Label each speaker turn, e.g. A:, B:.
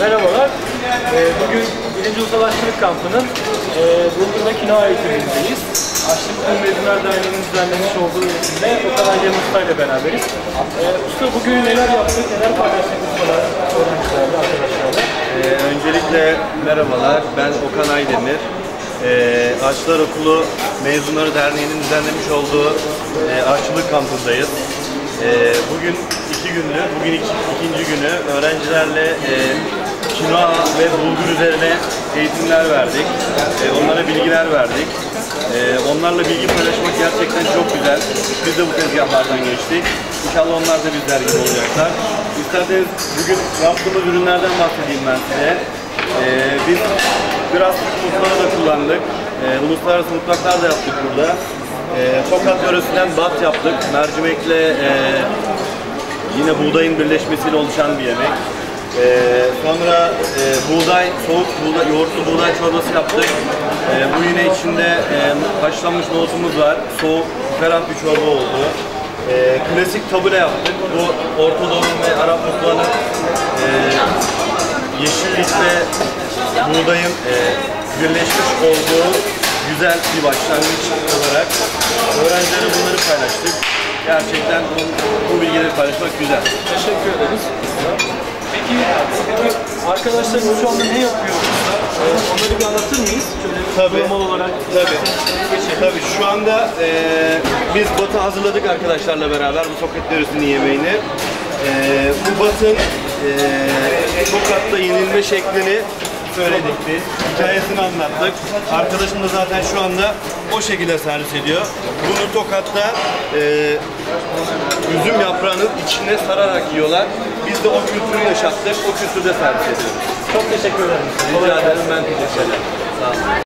A: Merhabalar. Ee, bugün 1. Ulusal Aşçılık Kampı'nın e, Bulgur'da kino eğitimindeyiz. Aşçılık Mezunlar Derneği'nin düzenlemiş olduğu eğitimde Okan Aydın Usta ile beraberiz. Ee, usta bugün neler yaptık, neler paylaştık ustalar, öğrencilerle, arkadaşlarla?
B: Ee, öncelikle merhabalar, ben Okan Aydemir. Ee, Aşçılar Okulu Mezunları Derneği'nin düzenlemiş olduğu e, aşçılık kampındayız. Ee, bugün iki günlü, bugün iki, ikinci günü öğrencilerle e, kinoa ve bulgur üzerine eğitimler verdik. E, onlara bilgiler verdik. E, onlarla bilgi paylaşmak gerçekten çok güzel. Biz de bu tezgahlardan geçtik. İnşallah onlar da bizler gibi olacaklar. İsterseniz bugün yaptığımız ürünlerden bahsedeyim ben size. E, biz biraz mutfağı da kullandık. E, uluslararası mutfaklar da yaptık burada. E, Tokat yöresinden bat yaptık. Mercimekle e, Yine buğdayın birleşmesiyle oluşan bir yemek. Ee, sonra e, buğday, soğuk buğday, yoğurtlu buğday çorbası yaptık. Ee, bu yine içinde e, haşlanmış nohutumuz var. Soğuk, ferah bir çorba oldu. Ee, klasik tabule yaptık. Bu Orta Doğu ve Arap mutfağının e, yeşillik ve buğdayın e, birleşmiş olduğu güzel bir başlangıç olarak öğrencilere bunları paylaştık. Gerçekten bu, bu bilgileri paylaşmak güzel.
A: Teşekkür ederiz. Peki, arkadaşlarımız şu anda ne yapıyor? Ee, onları bir anlatır mıyız? Şöyle
B: Tabii.
A: formal olarak.
B: Tabii. Tabii şu anda e, biz batı hazırladık arkadaşlarla beraber bu soket döresinin yemeğini. E, bu batın e, Tokat'ta yenilme şeklini söyledik biz. Hikayesini anlattık. Arkadaşım da zaten şu anda o şekilde servis ediyor. Bunu Tokat'ta e, üzüm yaprağının içine sararak yiyorlar. Biz de o kültürü yaşattık. O kültürde servis ediyoruz.
A: Çok teşekkür ederim.
B: Rica ederim ben teşekkür ederim. Sağ olun.